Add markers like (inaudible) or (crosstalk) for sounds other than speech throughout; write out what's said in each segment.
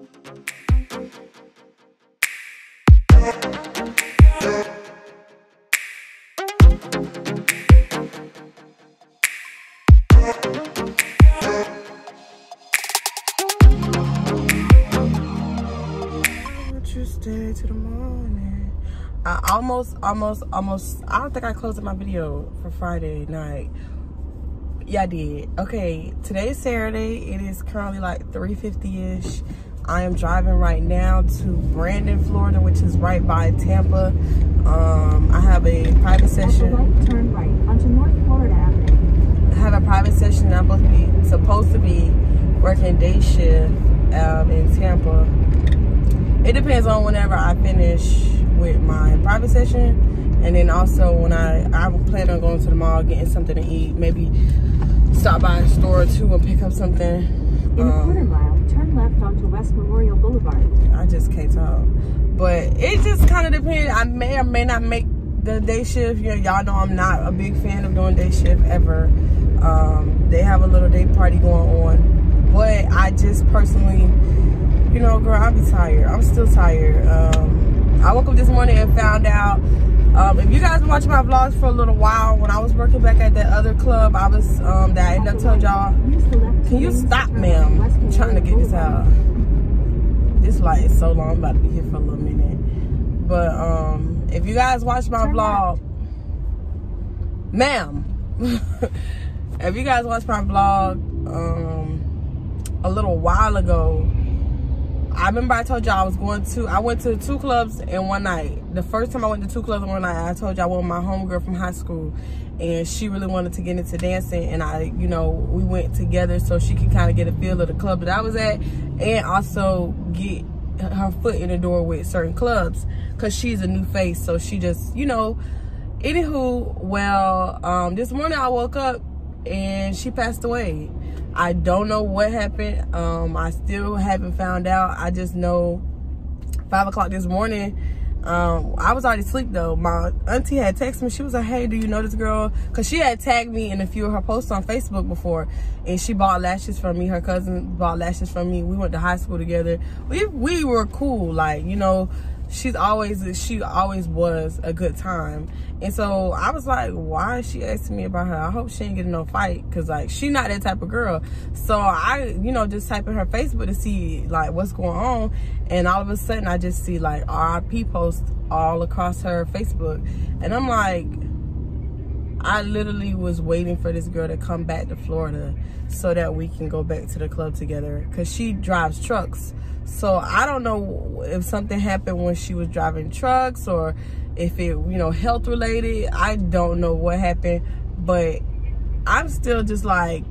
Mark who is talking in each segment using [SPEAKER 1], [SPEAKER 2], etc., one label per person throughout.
[SPEAKER 1] Tuesday to the morning. I almost, almost, almost, I don't think I closed my video for Friday night. Yeah, I did. Okay, today's Saturday. It is currently like 3.50ish. I am driving right now to Brandon, Florida, which is right by Tampa. Um, I have a private session.
[SPEAKER 2] Right, turn right onto North Florida Avenue.
[SPEAKER 1] I have a private session. I'm supposed to be, supposed to be working day shift um, in Tampa it depends on whenever I finish with my private session. And then also when I, I plan on going to the mall, getting something to eat. Maybe stop by a store or two and pick up something.
[SPEAKER 2] In a quarter
[SPEAKER 1] Um,
[SPEAKER 2] mile, left onto West Memorial Boulevard.
[SPEAKER 1] I just can't talk. But it just kind of depends. I may or may not make the day shift. You know, y'all know I'm not a big fan of doing day shift ever. Um, they have a little day party going on. But I just personally, you know, girl, I'll be tired. I'm still tired. Um, I woke up this morning and found out. Um, if you guys been watching my vlogs for a little while, when I was working back at that other club, I was um, that I ended up telling y'all.
[SPEAKER 2] Use the left
[SPEAKER 1] Can you stop, ma'am? I'm trying to get this out. This light is so long. I'm about to be here for a little minute. But um, if you guys watch my vlog, ma'am, (laughs) if you guys watch my vlog um, a little while ago, I remember I told y'all I was going to, I went to two clubs in one night. The first time I went to two clubs in one night, I told y'all I went with my homegirl from high school. And she really wanted to get into dancing. And I, you know, we went together so she could kind of get a feel of the club that I was at. And also get her foot in the door with certain clubs. Because she's a new face. So she just, you know, anywho, well, um, this morning I woke up and she passed away. I don't know what happened. Um, I still haven't found out. I just know five o'clock this morning. Um, I was already asleep though. My auntie had texted me. She was like, "Hey, do you know this girl?" Cause she had tagged me in a few of her posts on Facebook before, and she bought lashes from me. Her cousin bought lashes from me. We went to high school together. We we were cool, like you know. She's always she always was a good time, and so I was like, "Why is she asking me about her? I hope she ain't getting no fight, cause like she not that type of girl." So I, you know, just type in her Facebook to see like what's going on, and all of a sudden I just see like RIP posts all across her Facebook, and I'm like, I literally was waiting for this girl to come back to Florida so that we can go back to the club together because she drives trucks. So I don't know if something happened when she was driving trucks or if it, you know, health related. I don't know what happened, but I'm still just like,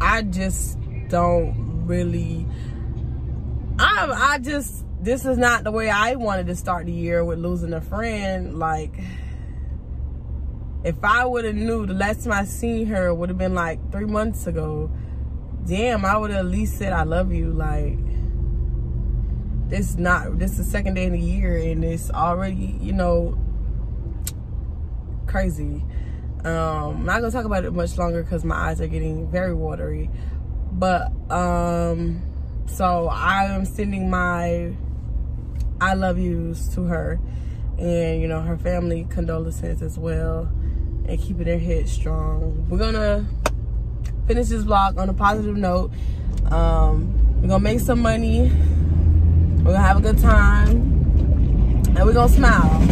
[SPEAKER 1] I just don't really, I, I just, this is not the way I wanted to start the year with losing a friend. Like, if I would have knew the last time I seen her would have been like three months ago, damn, I would have at least said I love you. Like, this not this is the second day in the year and it's already, you know, crazy. Um, I'm not gonna talk about it much longer because my eyes are getting very watery. But um, so I am sending my I love yous to her and you know her family condolences as well and keeping their head strong. We're gonna finish this vlog on a positive note. Um, we're gonna make some money. We're gonna have a good time. And we're gonna smile.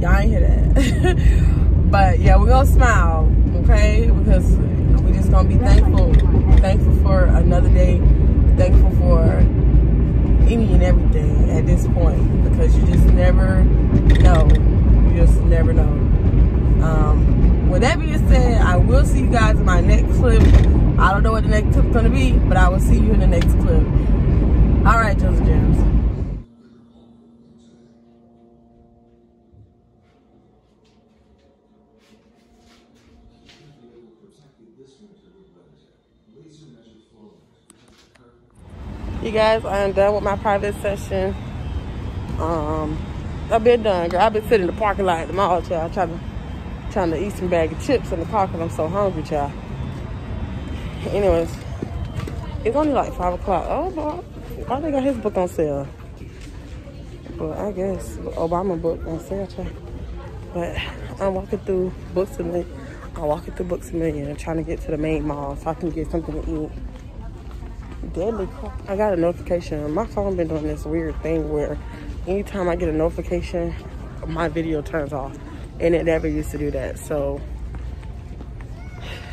[SPEAKER 1] Y'all ain't hear that. (laughs) but yeah, we're gonna smile, okay? Because we're just gonna be thankful. Thankful for another day. Thankful for any and everything at this point. Because you just never know. You just never know. Um, with that being said, I will see you guys in my next clip. I don't know what the next clip's gonna be, but I will see you in the next clip. All right, Joseph James. You guys, I am done with my private session. Um, I've been done, girl. I've been sitting in the parking lot at the mall, child, trying to trying to eat some bag of chips in the car because I'm so hungry, child. Anyways, It's only like five o'clock. Oh, boy. Why they got his book on sale? But I guess Obama book on sale too. But I'm walking through Books a Million. I'm walking through Books a Million and trying to get to the main mall so I can get something to eat. Deadly I got a notification. My phone been doing this weird thing where anytime I get a notification, my video turns off. And it never used to do that. So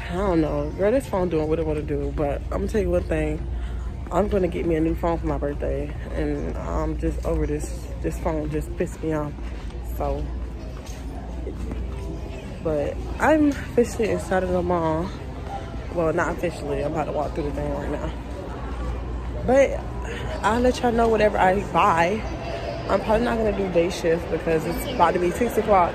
[SPEAKER 1] I don't know. Girl, this phone doing what it want to do. But I'm going to tell you one thing. I'm going to get me a new phone for my birthday. And I'm just over this. This phone just pissed me off. So, but I'm officially inside of the mall. Well, not officially. I'm about to walk through the thing right now. But I'll let y'all know whatever I buy. I'm probably not going to do day shift because it's about to be 6 o'clock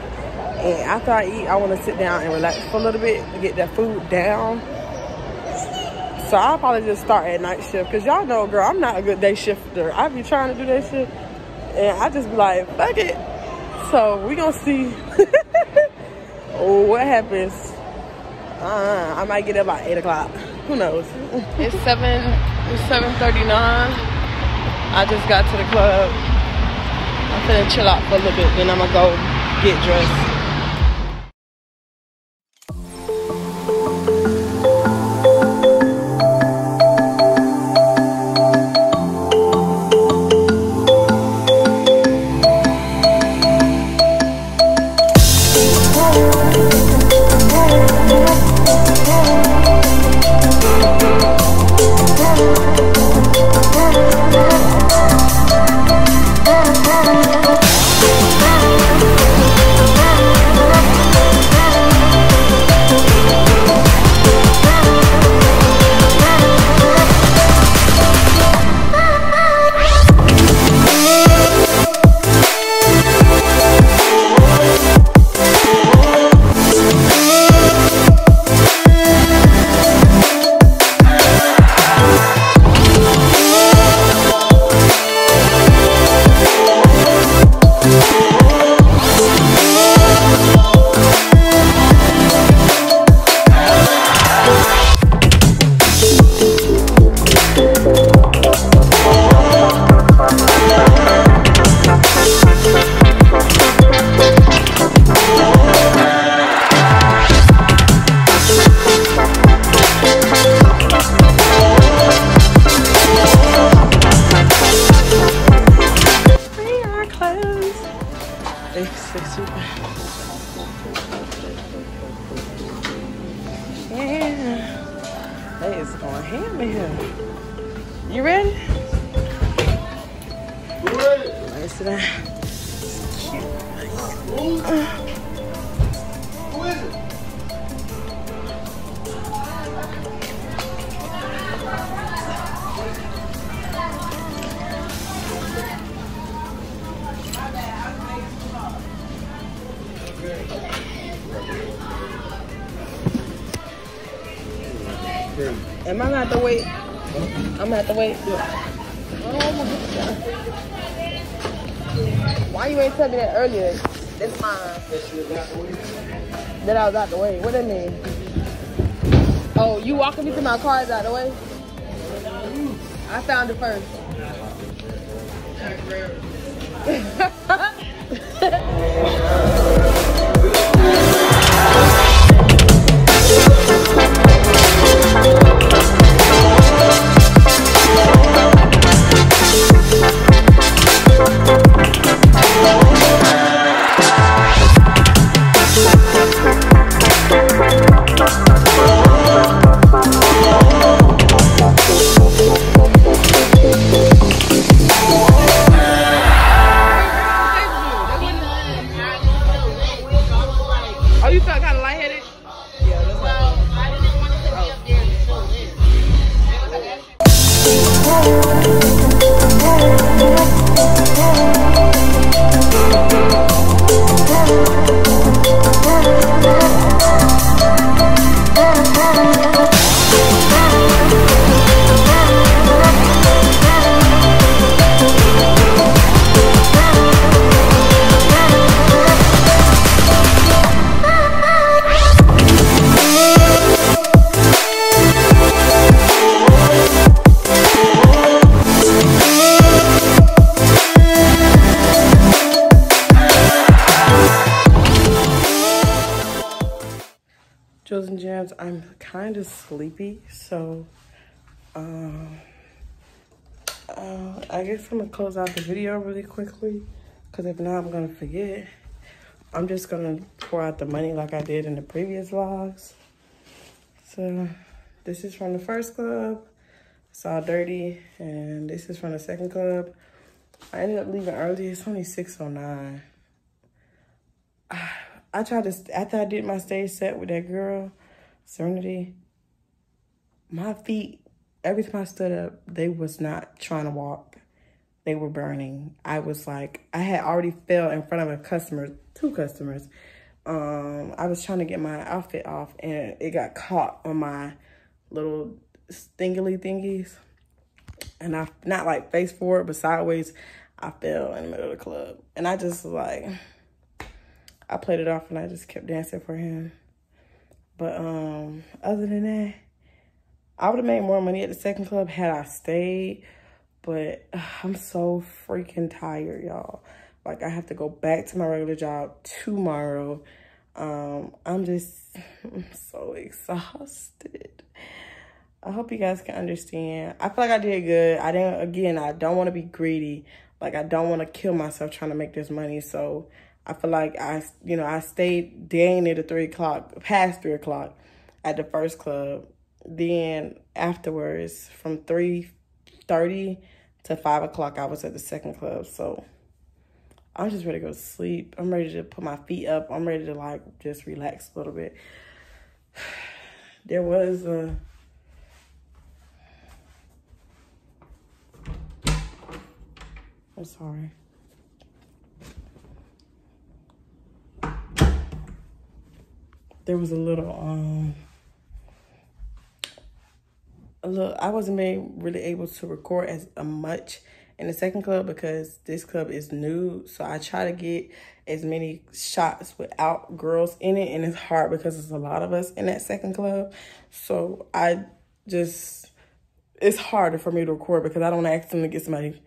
[SPEAKER 1] and after I eat, I want to sit down and relax for a little bit get that food down. So I'll probably just start at night shift. Because y'all know, girl, I'm not a good day shifter. I be trying to do that shit. And I just be like, fuck it. So we to see (laughs) what happens. Uh, I might get up by 8 o'clock. Who knows? (laughs) It's 7, it's 7.39. I just got to the club. I'm finna chill out for a little bit. Then I'm to go get dressed. is going ham in here. You ready? Let cute. Am I have to wait? I'm have to wait. Why you ain't tell me that earlier? That's mine. That I was out the way. What that mean? Oh, you walking me to my car is out the way? I found it first. (laughs) You felt kind of lightheaded. Of sleepy, so um, uh, I guess I'm gonna close out the video really quickly, because if not, I'm gonna forget. I'm just gonna pour out the money like I did in the previous vlogs. So this is from the first club. It's all dirty, and this is from the second club. I ended up leaving early. It's only 6.09. (sighs) I tried to, after I did my stage set with that girl, Serenity, my feet, every time I stood up, they was not trying to walk. They were burning. I was like, I had already fell in front of a customer, two customers. Um, I was trying to get my outfit off and it got caught on my little stingly thingies. And I, not like face forward, but sideways, I fell in the middle of the club. And I just like, I played it off and I just kept dancing for him. But um, other than that, I would have made more money at the second club had I stayed. But uh, I'm so freaking tired, y'all. Like, I have to go back to my regular job tomorrow. Um, I'm just (laughs) I'm so exhausted. I hope you guys can understand. I feel like I did good. I didn't, again, I don't want to be greedy. Like, I don't want to kill myself trying to make this money. So, I feel like I, you know, I stayed dang near the three o'clock, past three o'clock at the first club. Then afterwards, from three thirty to five o'clock, I was at the second club. So I'm just ready to go to sleep. I'm ready to put my feet up. I'm ready to like just relax a little bit. (sighs) There was a. I'm sorry. there was a little um little I wasn't made really able to record as uh, much in the second club because this club is new. So I try to get as many shots without girls in it and it's hard because there's a lot of us in that second club. So I just it's harder for me to record because I don't to get somebody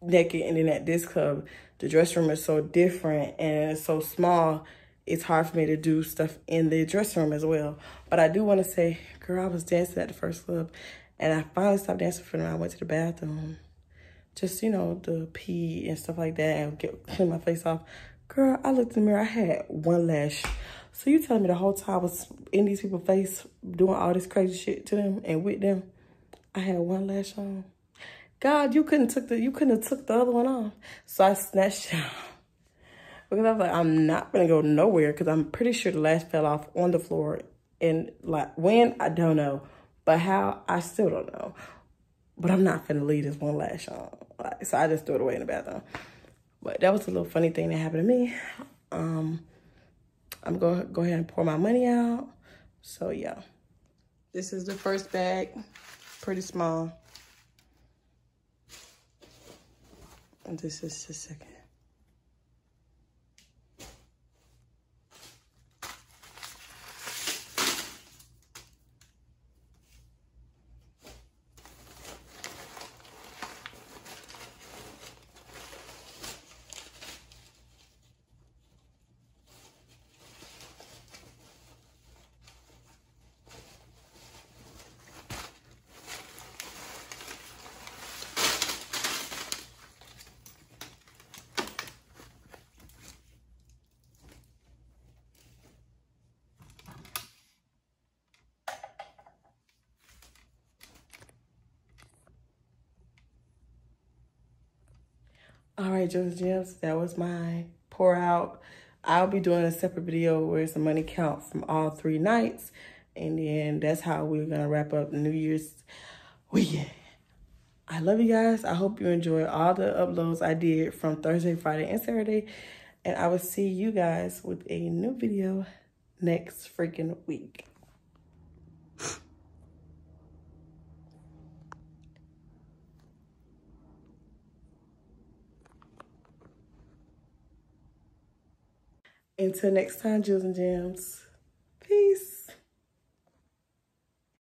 [SPEAKER 1] naked and then at this club the dress room is so different and it's so small it's hard for me to do stuff in the dressing room as well. But I do want to say, girl, I was dancing at the first club and I finally stopped dancing for them. I went to the bathroom. Just, you know, the pee and stuff like that and get clean my face off. Girl, I looked in the mirror, I had one lash. So you telling me the whole time I was in these people's face doing all this crazy shit to them and with them, I had one lash on. God, you couldn't took the you couldn't have took the other one off. So I snatched it because I was like, I'm not gonna go nowhere because I'm pretty sure the lash fell off on the floor. And like when, I don't know. But how, I still don't know. But I'm not gonna leave this one lash on. Like, so I just threw it away in the bathroom. But that was a little funny thing that happened to me. Um, I'm gonna go ahead and pour my money out. So yeah. This is the first bag, pretty small. And this is the second. All right, Joseph Gems, that was my pour out. I'll be doing a separate video where it's a money count from all three nights. And then that's how we're going to wrap up New Year's weekend. I love you guys. I hope you enjoy all the uploads I did from Thursday, Friday, and Saturday. And I will see you guys with a new video next freaking week. Until next time, Jewels and Jems. Peace.